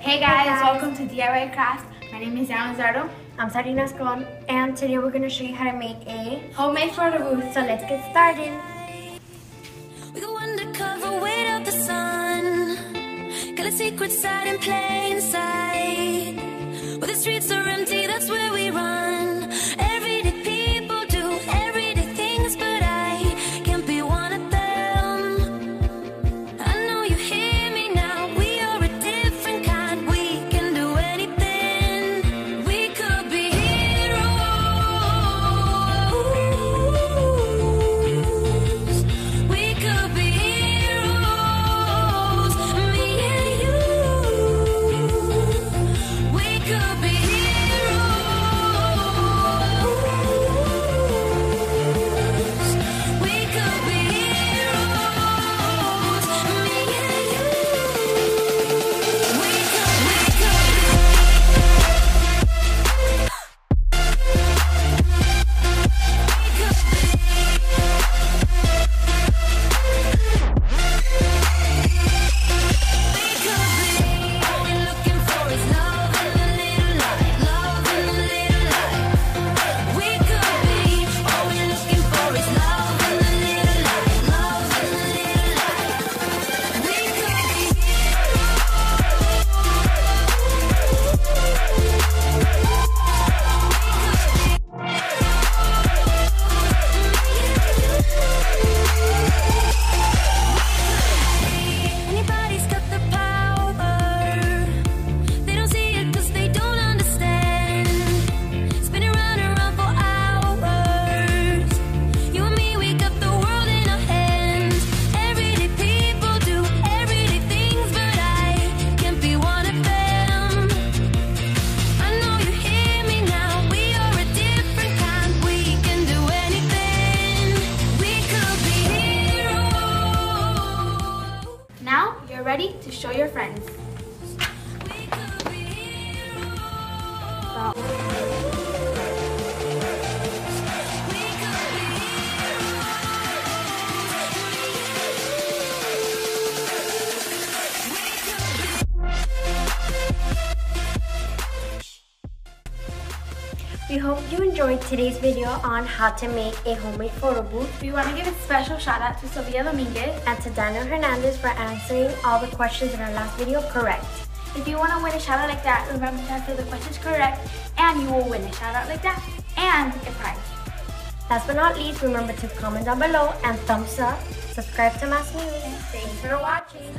Hey guys, hey guys, welcome to DIY Craft. My name is Yana Zardo. I'm Sarina Scon, and today we're going to show you how to make a homemade photo booth. So let's get started. We go undercover, wait out the sun. Got a secret side in plain sight. Ready to show your friends. We hope you enjoyed today's video on how to make a homemade photo booth. We want to give a special shout out to Sofia Dominguez and to Daniel Hernandez for answering all the questions in our last video correct. If you want to win a shout out like that, remember to answer the questions correct and you will win a shout out like that and a prize. Last but not least, remember to comment down below and thumbs up, subscribe to MAS News. Thanks for watching.